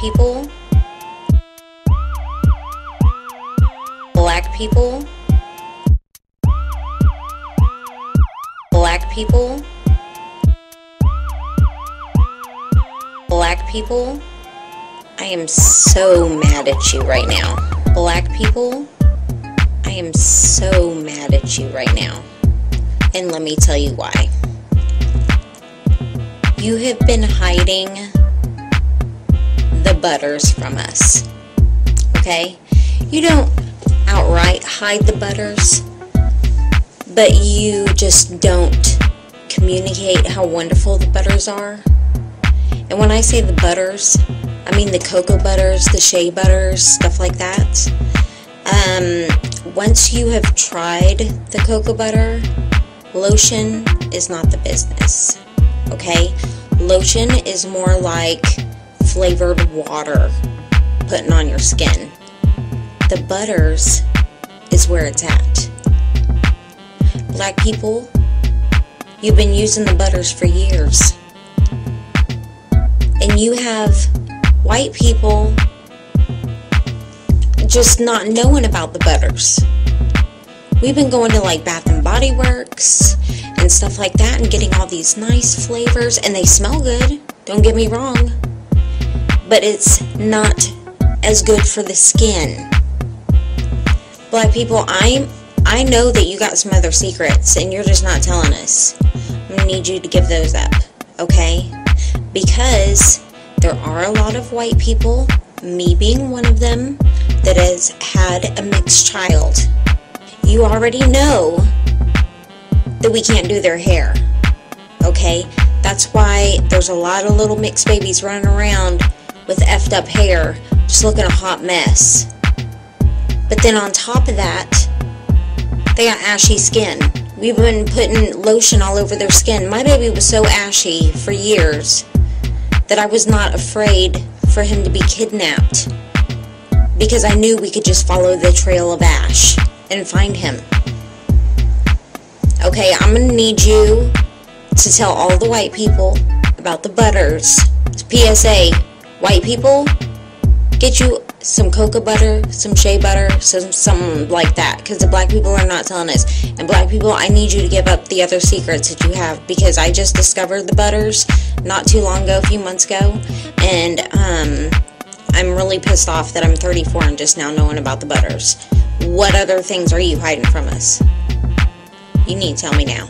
people, black people, black people, black people. I am so mad at you right now. Black people, I am so mad at you right now. And let me tell you why. You have been hiding butters from us. Okay? You don't outright hide the butters, but you just don't communicate how wonderful the butters are. And when I say the butters, I mean the cocoa butters, the shea butters, stuff like that. Um, once you have tried the cocoa butter, lotion is not the business okay? Lotion is more like flavored water putting on your skin. The butters is where it's at. Black people, you've been using the butters for years. And you have white people just not knowing about the butters. We've been going to like Bath and Body Works and stuff like that and getting all these nice flavors and they smell good don't get me wrong but it's not as good for the skin black people i i know that you got some other secrets and you're just not telling us i'm gonna need you to give those up okay because there are a lot of white people me being one of them that has had a mixed child you already know that we can't do their hair. Okay? That's why there's a lot of little mixed babies running around with effed up hair, just looking a hot mess. But then on top of that, they got ashy skin. We've been putting lotion all over their skin. My baby was so ashy for years that I was not afraid for him to be kidnapped because I knew we could just follow the trail of ash and find him. Okay, I'm gonna need you to tell all the white people about the butters. It's PSA, white people, get you some cocoa butter, some shea butter, some something like that. Because the black people are not telling us. And black people, I need you to give up the other secrets that you have because I just discovered the butters not too long ago, a few months ago, and um, I'm really pissed off that I'm 34 and just now knowing about the butters. What other things are you hiding from us? You need to tell me now.